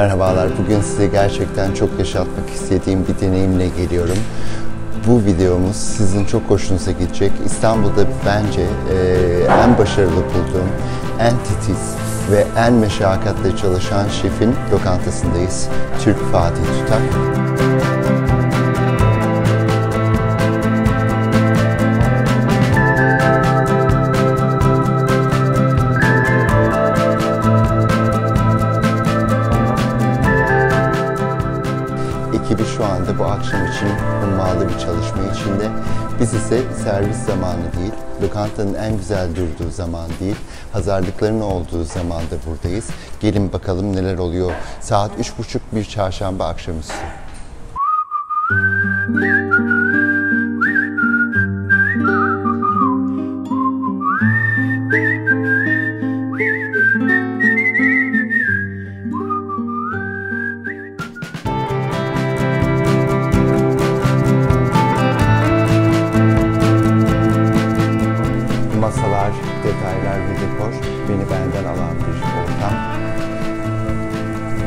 Merhabalar, bugün size gerçekten çok yaşatmak istediğim bir deneyimle geliyorum. Bu videomuz sizin çok hoşunuza gidecek. İstanbul'da bence e, en başarılı bulduğum, en titiz ve en meşakkatle çalışan şefin lokantasındayız. Türk Fatih Tutak. Bu akşam için hummalı bir çalışma içinde. Biz ise servis zamanı değil, lokantanın en güzel durduğu zaman değil, hazırlıkların olduğu zamanda buradayız. Gelin bakalım neler oluyor. Saat üç buçuk bir çarşamba akşamüstü.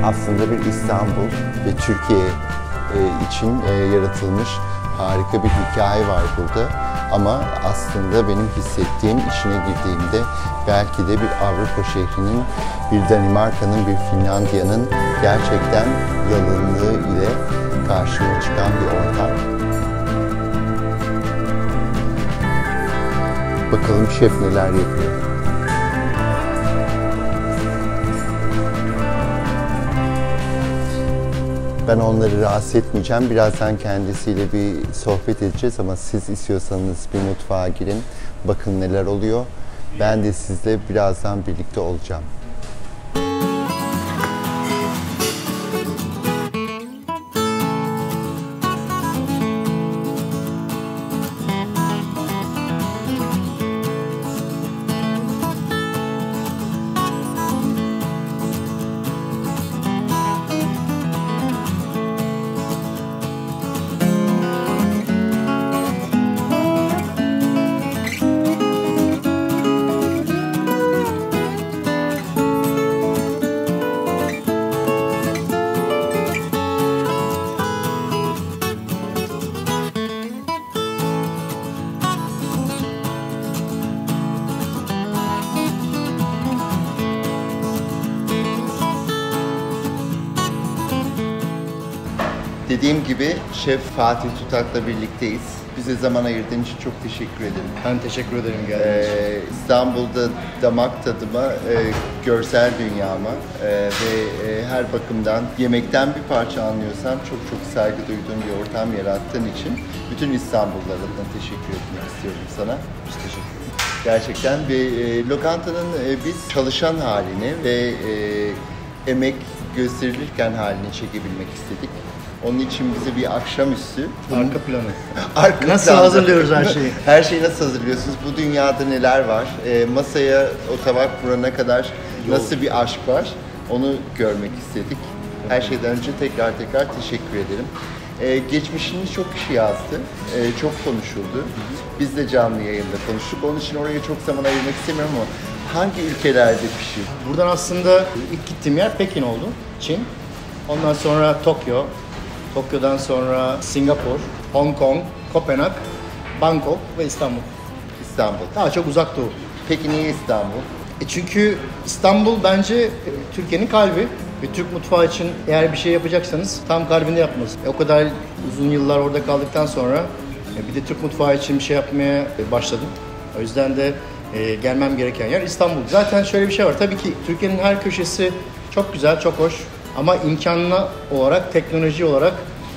Aslında bir İstanbul ve Türkiye e, için e, yaratılmış harika bir hikaye var burada. Ama aslında benim hissettiğim içine girdiğimde belki de bir Avrupa şehrinin, bir Danimarka'nın, bir Finlandiya'nın gerçekten yalınlığı ile karşıma çıkan bir ortam. Bakalım şef neler yapıyor. Ben onları rahatsız etmeyeceğim. Birazdan kendisiyle bir sohbet edeceğiz ama siz istiyorsanız bir mutfağa girin. Bakın neler oluyor. Ben de sizle birazdan birlikte olacağım. Dediğim gibi Şef Fatih Tutak'la birlikteyiz. Bize zaman ayırdığın için çok teşekkür ederim. Ben teşekkür ederim geldiğiniz için. Ee, İstanbul'da damak tadıma, e, görsel dünyama e, ve e, her bakımdan yemekten bir parça anlıyorsam çok çok saygı duyduğum bir ortam yarattığın için bütün İstanbullular adına teşekkür etmek istiyorum sana. Biz teşekkür ederiz. Gerçekten bir e, lokantanın e, biz çalışan halini ve e, emek gösterilirken halini çekebilmek istedik. Onun için bize bir akşamüstü Arka planı. Arka Nasıl planda- hazırlıyoruz her şeyi? Her şeyi nasıl hazırlıyorsunuz? Bu dünyada neler var? Ee, masaya o tabak vurana kadar nasıl bir aşk var? Onu görmek istedik. Her şeyden önce tekrar tekrar teşekkür ederim. Ee, geçmişini çok kişi yazdı. Ee, çok konuşuldu. Biz de canlı yayında konuştuk. Onun için oraya çok zaman ayırmak istemiyorum ama hangi ülkelerde pişiyor? Buradan aslında ilk gittiğim yer Pekin oldu. Çin. Ondan sonra Tokyo. Tokyo'dan sonra Singapur, Hong Kong, Kopenhag, Bangkok ve İstanbul. İstanbul. Daha çok uzak doğu. Peki niye İstanbul? E çünkü İstanbul bence e, Türkiye'nin kalbi ve Türk mutfağı için eğer bir şey yapacaksanız tam kalbinde yapmanız. E, o kadar uzun yıllar orada kaldıktan sonra e, bir de Türk mutfağı için bir şey yapmaya e, başladım. O yüzden de e, gelmem gereken yer İstanbul. Zaten şöyle bir şey var. Tabii ki Türkiye'nin her köşesi çok güzel, çok hoş. Ama imkanlı olarak, teknoloji olarak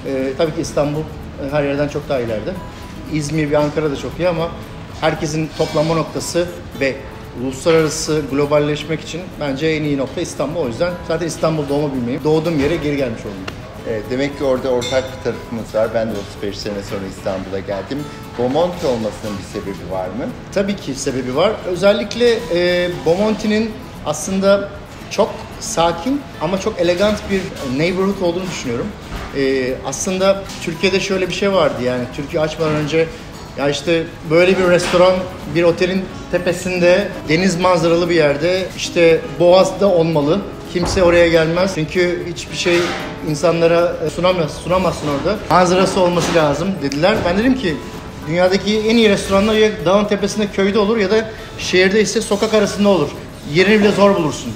e, tabii ki İstanbul e, her yerden çok daha ileride. İzmir ve Ankara da çok iyi ama herkesin toplanma noktası ve uluslararası globalleşmek için bence en iyi nokta İstanbul. O yüzden zaten İstanbul doğma büyümeyim. Doğduğum yere geri gelmiş oldum. Evet, demek ki orada ortak bir tarafımız var. Ben de 35 sene sonra İstanbul'a geldim. Beaumont olmasının bir sebebi var mı? Tabii ki sebebi var. Özellikle e, Bomonti'nin aslında çok sakin ama çok elegant bir neighborhood olduğunu düşünüyorum. E, aslında Türkiye'de şöyle bir şey vardı yani Türkiye açmadan önce ya işte böyle bir restoran bir otelin tepesinde deniz manzaralı bir yerde işte Boğaz'da olmalı kimse oraya gelmez. Çünkü hiçbir şey insanlara e, sunamaz, sunamazsın orada. Manzarası olması lazım dediler. Ben dedim ki dünyadaki en iyi restoranlar ya dağın tepesinde köyde olur ya da şehirde ise sokak arasında olur. Yerini bile zor bulursun.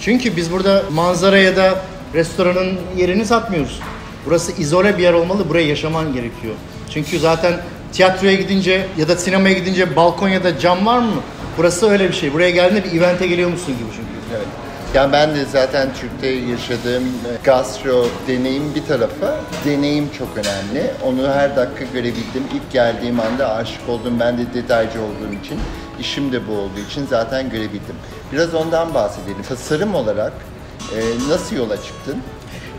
Çünkü biz burada manzara ya da restoranın yerini satmıyoruz. Burası izole bir yer olmalı, buraya yaşaman gerekiyor. Çünkü zaten tiyatroya gidince ya da sinemaya gidince balkon ya da cam var mı? Burası öyle bir şey. Buraya geldiğinde bir evente geliyormuşsun gibi çünkü. Evet. Yani ben de zaten Türk'te yaşadığım e, gastro deneyim bir tarafa, deneyim çok önemli. Onu her dakika görebildim. İlk geldiğim anda aşık oldum. Ben de detaycı olduğum için, işim de bu olduğu için zaten görebildim. Biraz ondan bahsedelim. Tasarım olarak e, nasıl yola çıktın?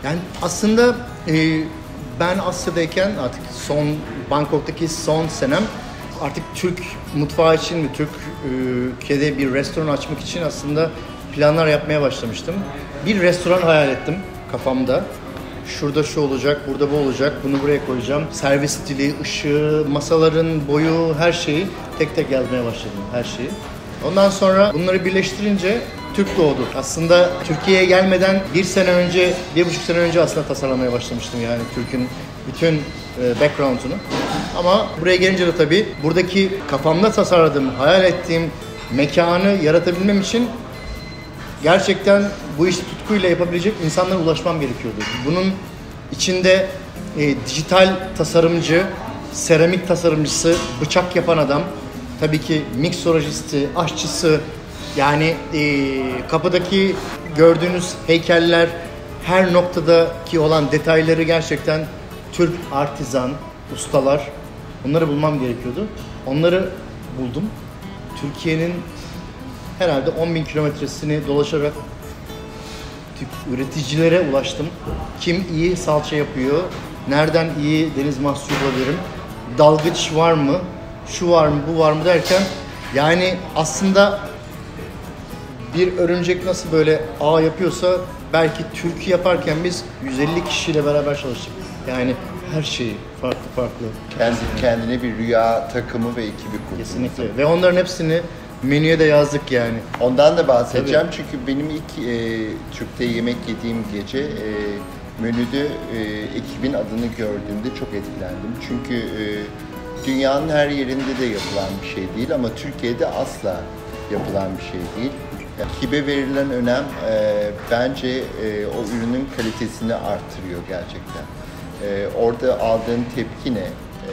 Yani aslında e, ben Asya'dayken artık son Bangkok'taki son senem artık Türk mutfağı için ve e, ülkede bir restoran açmak için aslında planlar yapmaya başlamıştım. Bir restoran hayal ettim kafamda. Şurada şu olacak, burada bu olacak, bunu buraya koyacağım. Servis stili, ışığı, masaların boyu, her şeyi tek tek yazmaya başladım, her şeyi. Ondan sonra bunları birleştirince Türk doğdu. Aslında Türkiye'ye gelmeden bir sene önce, bir buçuk sene önce aslında tasarlamaya başlamıştım yani Türk'ün bütün e, background'unu. Ama buraya gelince de tabii buradaki kafamda tasarladığım, hayal ettiğim mekanı yaratabilmem için gerçekten bu işi tutkuyla yapabilecek insanlara ulaşmam gerekiyordu. Bunun içinde e, dijital tasarımcı, seramik tasarımcısı, bıçak yapan adam, tabii ki miksolojisti, aşçısı, yani e, kapıdaki gördüğünüz heykeller, her noktadaki olan detayları gerçekten Türk artizan, ustalar, bunları bulmam gerekiyordu. Onları buldum. Türkiye'nin herhalde 10 bin kilometresini dolaşarak üreticilere ulaştım. Kim iyi salça yapıyor, nereden iyi deniz mahsulü bulabilirim, dalgıç var mı, şu var mı, bu var mı derken yani aslında bir örümcek nasıl böyle ağ yapıyorsa belki Türk'ü yaparken biz 150 kişiyle beraber çalıştık. Yani her şeyi farklı farklı. Kendi, kendine bir rüya takımı ve ekibi kurdun. Kesinlikle. Ve onların hepsini menüye de yazdık yani. Ondan da bahsedeceğim çünkü benim ilk e, Türk'te yemek yediğim gece e, menüde e, ekibin adını gördüğümde çok etkilendim. Çünkü e, dünyanın her yerinde de yapılan bir şey değil ama Türkiye'de asla yapılan bir şey değil. Yani Ekibe verilen önem e, bence e, o ürünün kalitesini arttırıyor gerçekten. E, orada aldığın tepki ne? E,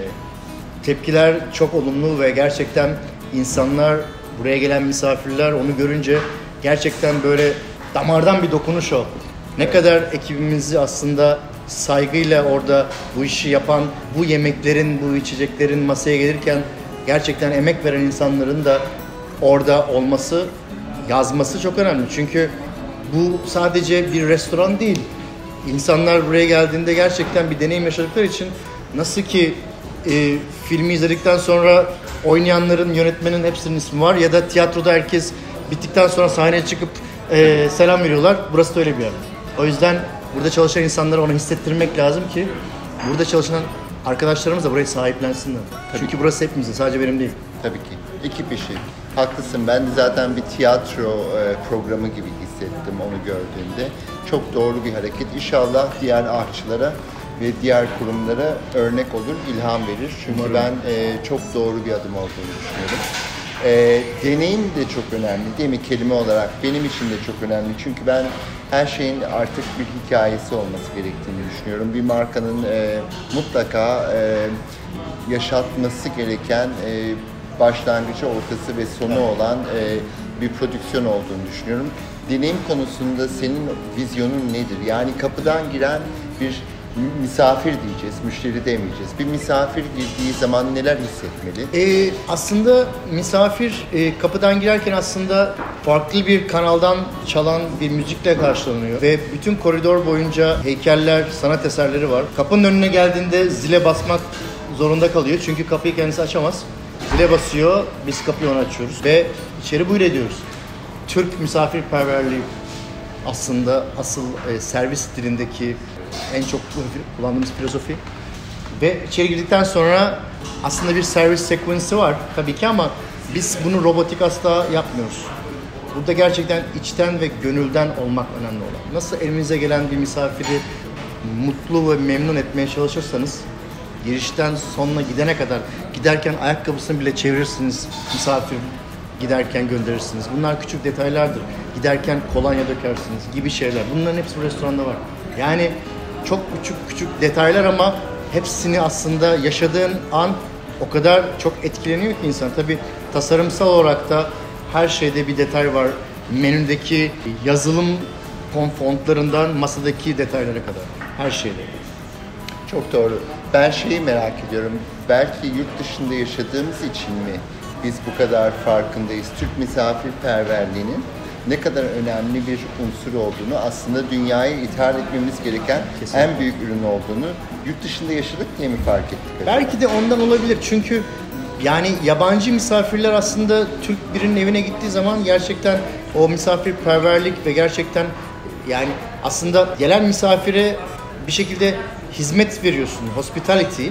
Tepkiler çok olumlu ve gerçekten insanlar, buraya gelen misafirler onu görünce gerçekten böyle damardan bir dokunuş o. Ne kadar ekibimizi aslında saygıyla orada bu işi yapan, bu yemeklerin, bu içeceklerin masaya gelirken gerçekten emek veren insanların da orada olması, yazması çok önemli. Çünkü bu sadece bir restoran değil. İnsanlar buraya geldiğinde gerçekten bir deneyim yaşadıkları için nasıl ki e, filmi izledikten sonra oynayanların, yönetmenin hepsinin ismi var ya da tiyatroda herkes bittikten sonra sahneye çıkıp e, selam veriyorlar. Burası da öyle bir yer. O yüzden burada çalışan insanlara onu hissettirmek lazım ki burada çalışan arkadaşlarımız da burayı sahiplensinler. Çünkü burası hepimizin, sadece benim değil. Tabii ki. Ekip işi. Haklısın. Ben de zaten bir tiyatro e, programı gibi hissettim onu gördüğümde. Çok doğru bir hareket. İnşallah diğer artçılara ve diğer kurumlara örnek olur, ilham verir. Çünkü Umarım. ben e, çok doğru bir adım olduğunu düşünüyorum. E, deneyim de çok önemli değil mi kelime olarak? Benim için de çok önemli. Çünkü ben her şeyin artık bir hikayesi olması gerektiğini düşünüyorum. Bir markanın e, mutlaka e, yaşatması gereken e, başlangıcı, ortası ve sonu olan e, bir prodüksiyon olduğunu düşünüyorum. Deneyim konusunda senin vizyonun nedir? Yani kapıdan giren bir misafir diyeceğiz, müşteri demeyeceğiz. Bir misafir girdiği zaman neler hissetmeli? Ee, aslında misafir e, kapıdan girerken aslında farklı bir kanaldan çalan bir müzikle karşılanıyor ve bütün koridor boyunca heykeller, sanat eserleri var. Kapının önüne geldiğinde zile basmak zorunda kalıyor çünkü kapıyı kendisi açamaz. Zile basıyor, biz kapıyı ona açıyoruz ve içeri buyur ediyoruz. Türk misafirperverliği aslında asıl e, servis dilindeki en çok kullandığımız filozofi. Ve içeri girdikten sonra aslında bir servis sekansı var tabii ki ama biz bunu robotik asla yapmıyoruz. Burada gerçekten içten ve gönülden olmak önemli olan. Nasıl elinize gelen bir misafiri mutlu ve memnun etmeye çalışırsanız girişten sonuna gidene kadar giderken ayakkabısını bile çevirirsiniz misafir giderken gönderirsiniz. Bunlar küçük detaylardır. Giderken kolonya dökersiniz gibi şeyler. Bunların hepsi bu restoranda var. Yani çok küçük küçük detaylar ama hepsini aslında yaşadığın an o kadar çok etkileniyor ki insan. Tabi tasarımsal olarak da her şeyde bir detay var. Menüdeki yazılım fon- fontlarından masadaki detaylara kadar. Her şeyde. Çok doğru. Ben şeyi merak ediyorum. Belki yurt dışında yaşadığımız için mi biz bu kadar farkındayız? Türk misafirperverliğinin ne kadar önemli bir unsur olduğunu, aslında dünyaya ithal etmemiz gereken Kesinlikle. en büyük ürün olduğunu yurt dışında yaşadık diye mi fark ettik? acaba? Belki de ondan olabilir çünkü yani yabancı misafirler aslında Türk birinin evine gittiği zaman gerçekten o misafirperverlik ve gerçekten yani aslında gelen misafire bir şekilde hizmet veriyorsun, hospitality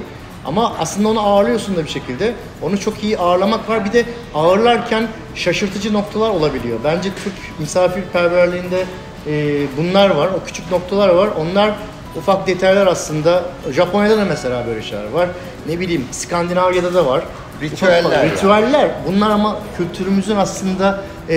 ama aslında onu ağırlıyorsun da bir şekilde. Onu çok iyi ağırlamak var. Bir de ağırlarken şaşırtıcı noktalar olabiliyor. Bence Türk misafirperverliğinde e, bunlar var. O küçük noktalar var. Onlar ufak detaylar aslında. Japonya'da da mesela böyle şeyler var. Ne bileyim İskandinavya'da da var. Ritüeller Ufak. Ritüeller. Bunlar ama kültürümüzün aslında e,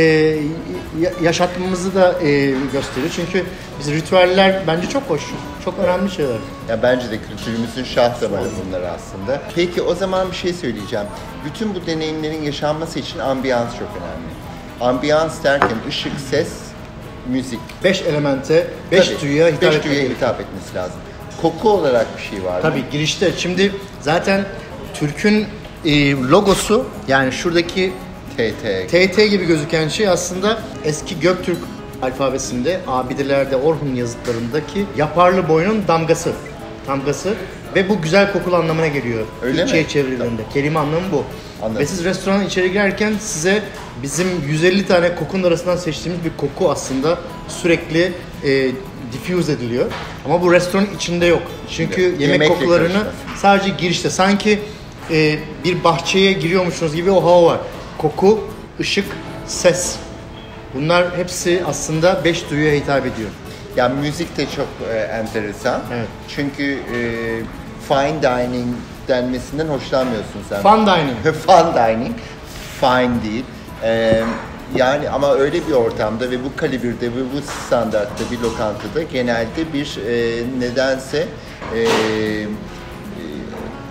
ya- yaşatmamızı da e, gösteriyor. Çünkü biz ritüeller bence çok hoş. Çok önemli şeyler. Ya bence de kültürümüzün şah damarı bunlar aslında. Peki o zaman bir şey söyleyeceğim. Bütün bu deneyimlerin yaşanması için ambiyans çok önemli. Ambiyans derken ışık, ses, müzik. Beş elemente, beş Tabii, duyuya hitap beş duyuya hitap etmesi lazım. Koku olarak bir şey var mı? Tabii girişte. Şimdi zaten Türk'ün e, logosu yani şuradaki TT. TT gibi gözüken şey aslında eski Göktürk alfabesinde abidelerde Orhun yazıtlarındaki yaparlı boynun damgası. Damgası ve bu güzel kokulu anlamına geliyor. Öyle Türkçe'ye mi? çevrildiğinde. Kelime anlamı bu. Anladım. Ve siz restorana içeri girerken size bizim 150 tane kokunun arasından seçtiğimiz bir koku aslında sürekli e, diffuse ediliyor. Ama bu restoranın içinde yok. Çünkü Yemekle yemek kokularını sadece girişte sanki e, bir bahçeye giriyormuşsunuz gibi o hava var. Koku, ışık, ses. Bunlar hepsi aslında beş duyuya hitap ediyor. Ya müzik de çok e, enteresan. Evet. Çünkü e, fine dining denmesinden hoşlanmıyorsun sen. Fun dining. Fun dining. Fine değil. E, yani ama öyle bir ortamda ve bu kalibrde ve bu standartta bir lokantada genelde bir e, nedense e,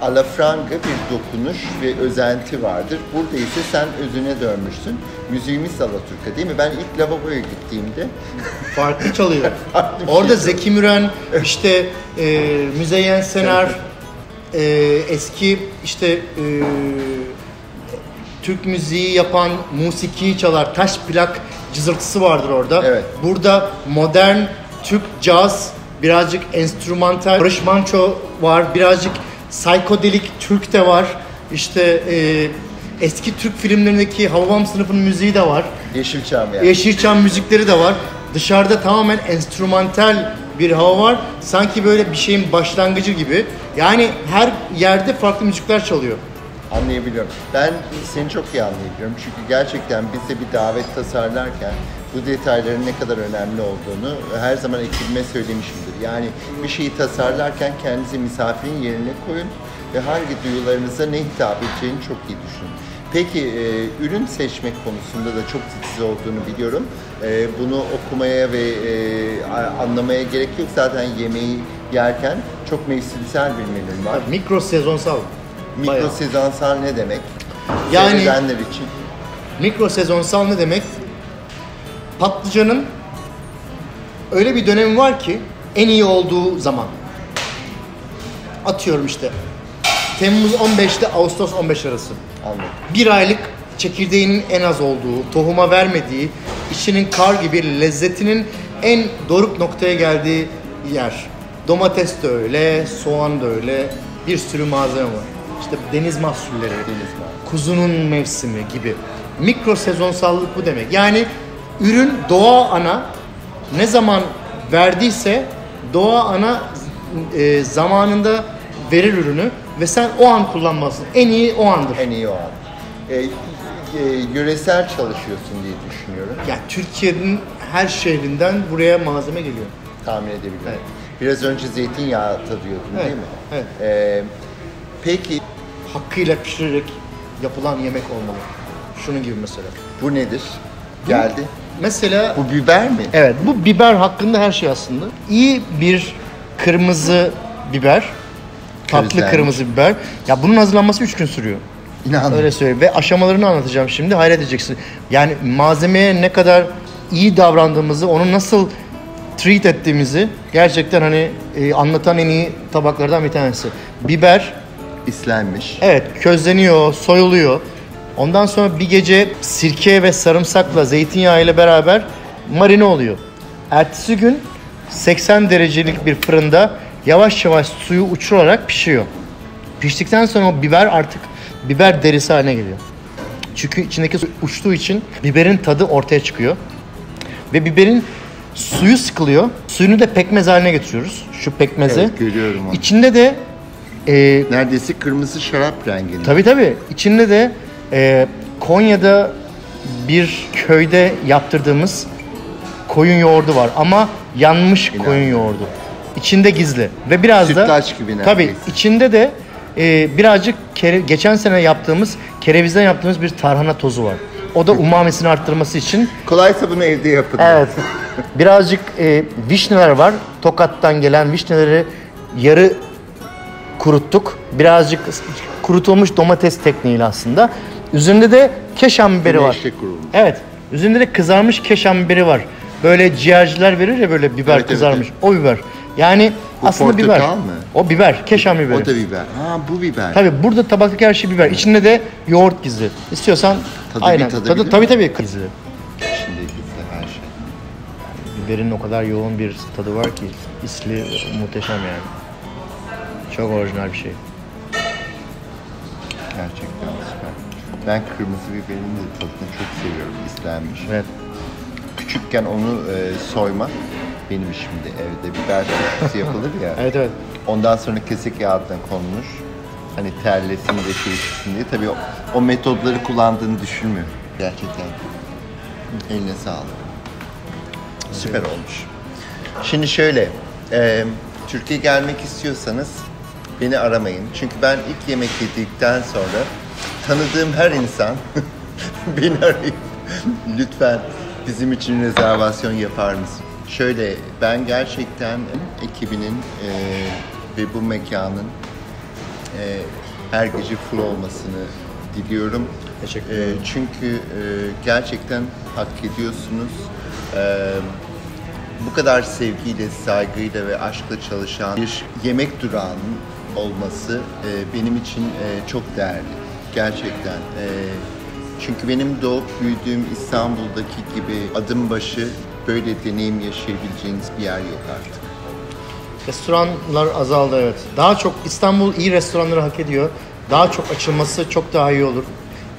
alafranga bir dokunuş ve özenti vardır. Burada ise sen özüne dönmüşsün. Müziğimiz Alaturka değil mi? Ben ilk lavaboya gittiğimde Farklı çalıyor. Farklı Orada şey. Zeki Müren, işte e, Müzeyyen Senar, e, eski işte e, Türk müziği yapan musikiyi çalar. Taş plak cızırtısı vardır orada. Evet. Burada modern Türk caz, birazcık enstrümantal, Barış Manço var, birazcık psikodelik Türk de var. İşte e, eski Türk filmlerindeki Hababam sınıfının müziği de var. Yeşilçam yani. Yeşilçam müzikleri de var. Dışarıda tamamen enstrümantal bir hava var. Sanki böyle bir şeyin başlangıcı gibi. Yani her yerde farklı müzikler çalıyor. Anlayabiliyorum. Ben seni çok iyi anlayabiliyorum. Çünkü gerçekten bize bir davet tasarlarken bu detayların ne kadar önemli olduğunu her zaman ekibime söylemişimdir. Yani bir şeyi tasarlarken kendinizi misafirin yerine koyun ve hangi duyularınıza ne hitap edeceğini çok iyi düşünün. Peki e, ürün seçmek konusunda da çok titiz olduğunu biliyorum. E, bunu okumaya ve e, anlamaya gerek yok. Zaten yemeği yerken çok mevsimsel bir menü var. Mikro sezonsal. Mikro Bayağı. sezansal ne demek? Yani- Sevilenler için. Mikro sezonsal ne demek? Patlıcanın öyle bir dönemi var ki en iyi olduğu zaman. Atıyorum işte. Temmuz 15 ile Ağustos 15 arası. Anladım. bir aylık çekirdeğinin en az olduğu, tohuma vermediği, içinin kar gibi lezzetinin en doruk noktaya geldiği yer. Domates de öyle, soğan da öyle, bir sürü malzeme var. İşte deniz mahsulleri, Deniz mahsulleri. kuzunun mevsimi gibi. Mikro sezonsallık bu demek. Yani ürün doğa ana ne zaman verdiyse doğa ana e, zamanında verir ürünü ve sen o an kullanmalısın. En iyi o andır. En iyi o an. Ee, e, yöresel çalışıyorsun diye düşünüyorum. Yani Türkiye'nin her şehrinden buraya malzeme geliyor. Tahmin edebiliyorum. Evet. Biraz önce zeytinyağı tadıyordun Evet, değil mi? evet. Ee, peki Hakkıyla pişirerek yapılan yemek olmalı. Şunun gibi mesela. bu nedir? Geldi. Mesela Bu biber mi? Evet, bu biber hakkında her şey aslında. İyi bir kırmızı biber, tatlı Közlenmiş. kırmızı biber. Ya bunun hazırlanması 3 gün sürüyor. İnan. Öyle söyleyeyim. Ve aşamalarını anlatacağım şimdi. Hayret edeceksin. Yani malzemeye ne kadar iyi davrandığımızı, onu nasıl treat ettiğimizi gerçekten hani e, anlatan en iyi tabaklardan bir tanesi. Biber, İslenmiş. Evet, közleniyor, soyuluyor. Ondan sonra bir gece sirke ve sarımsakla, zeytinyağı ile beraber marine oluyor. Ertesi gün 80 derecelik bir fırında yavaş yavaş suyu uçurarak pişiyor. Piştikten sonra o biber artık biber derisi haline geliyor. Çünkü içindeki su uçtuğu için biberin tadı ortaya çıkıyor. Ve biberin suyu sıkılıyor. Suyunu da pekmez haline getiriyoruz. Şu pekmezi. Evet, görüyorum onu. İçinde de e, Neredeyse kırmızı şarap renginde. Tabii tabii. İçinde de e, Konya'da bir köyde yaptırdığımız koyun yoğurdu var ama yanmış İnan. koyun yoğurdu. İçinde gizli ve biraz da Sütlaç gibi Tabii neredeyse. içinde de e, birazcık kere, geçen sene yaptığımız kerevizden yaptığımız bir tarhana tozu var. O da umamisini arttırması için Kolaysa bunu evde yapın. Evet. Birazcık e, vişneler var. Tokat'tan gelen vişneleri yarı kuruttuk. Birazcık kurutulmuş domates tekniğiyle aslında. Üzerinde de keşan biberi var. Güneşte kurulmuş. Evet. Üzerinde de kızarmış keşan biberi var. Böyle ciğerciler verir ya böyle biber Evet, evet, kızarmış. O biber. Yani Bu aslında biber. portakal mı? O biber, keşan biberi. O da biber. Ha bu biber. Tabii burada tabaktaki her şey biber. İçinde de yoğurt gizli. İstiyorsan Tadı bir aynen. tadabilir Tadı, tabii tabii gizli. İçinde gizli her şey. Biberin o kadar yoğun bir tadı var ki isli muhteşem yani. Çok orijinal bir şey. Gerçekten. Ben kırmızı biberin de tadını çok seviyorum. İslenmiş. Evet. Küçükken onu e, soymak benim işimdi evde. Biber turşusu yapılır ya. Evet evet. Ondan sonra kesik yağdan konmuş. Hani terlesin de şey diye. Tabii o, o metodları kullandığını düşünmüyorum. Gerçekten. Eline sağlık. Süper olmuş. Şimdi şöyle, e, Türkiye gelmek istiyorsanız beni aramayın. Çünkü ben ilk yemek yedikten sonra tanıdığım her insan beni arayıp lütfen bizim için rezervasyon yapar mısın? Şöyle, ben gerçekten ekibinin e, ve bu mekanın e, her gece full olmasını diliyorum. Teşekkür E, ederim. çünkü e, gerçekten hak ediyorsunuz. E, bu kadar sevgiyle, saygıyla ve aşkla çalışan bir yemek durağının olması e, benim için e, çok değerli. Gerçekten. E, çünkü benim doğup büyüdüğüm İstanbul'daki gibi adım başı böyle deneyim yaşayabileceğiniz bir yer yok artık. Restoranlar azaldı evet. Daha çok İstanbul iyi restoranları hak ediyor. Daha çok açılması çok daha iyi olur.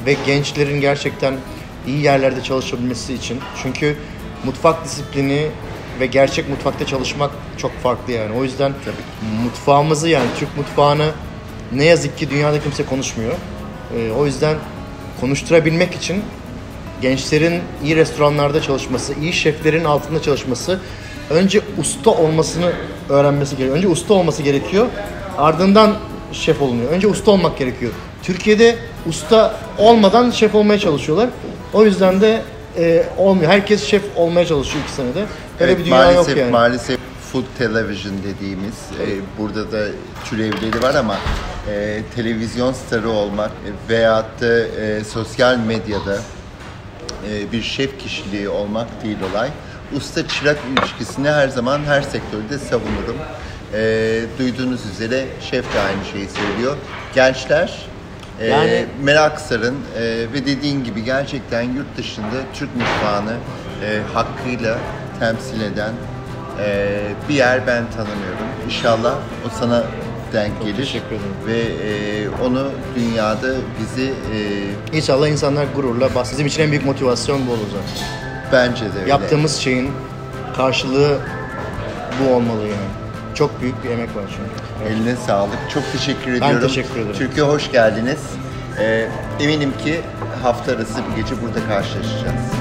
Ve gençlerin gerçekten iyi yerlerde çalışabilmesi için. Çünkü mutfak disiplini ve gerçek mutfakta çalışmak çok farklı yani. O yüzden mutfağımızı yani Türk mutfağını ne yazık ki dünyada kimse konuşmuyor. Ee, o yüzden konuşturabilmek için gençlerin iyi restoranlarda çalışması, iyi şeflerin altında çalışması, önce usta olmasını öğrenmesi gerekiyor. Önce usta olması gerekiyor. Ardından şef olunuyor. Önce usta olmak gerekiyor. Türkiye'de usta olmadan şef olmaya çalışıyorlar. O yüzden de e, olmuyor. Herkes şef olmaya çalışıyor iki senede. Öyle Evet, bir dünya maalesef, yok yani. Maalesef food television dediğimiz, e, burada da türevleri var ama e, televizyon starı olmak e, veyahut da e, sosyal medyada e, bir şef kişiliği olmak değil olay. Usta çırak ilişkisini her zaman her sektörde savunurum. E, duyduğunuz üzere şef de aynı şeyi söylüyor. Gençler e, Yani- merak sarın e, ve dediğin gibi gerçekten yurt dışında Türk mutfağını e, hakkıyla temsil eden e, bir yer ben tanımıyorum. İnşallah o sana denk gelir teşekkür ederim. ve e, onu dünyada bizi e, İnşallah insanlar gururla. Bizim için en büyük motivasyon bu olacak. bence de öyle. Yaptığımız şeyin karşılığı bu olmalı yani. Çok büyük bir emek var çünkü. Eline sağlık. Çok teşekkür ediyorum. teşekkür ederim. Türkiye hoş geldiniz. Ee, eminim ki hafta arası bir gece burada karşılaşacağız.